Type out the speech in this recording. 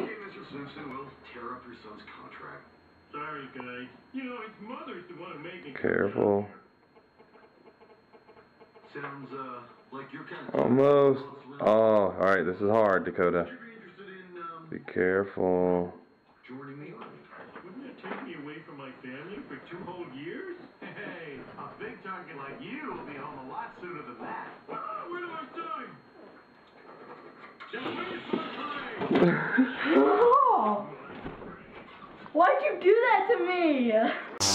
Okay, Mr. Simpson, we'll tear up your son's contract. Sorry, guys. You know, his mother's the one who made me. Careful. Sounds, uh, like your kind of... Almost. Oh, alright, this is hard, Dakota. Be in, um, Be careful. joining the army? Wouldn't it take me away from my family for two whole years? Hey, a big target like you will be home a lot sooner than Oh! Why'd you do that to me?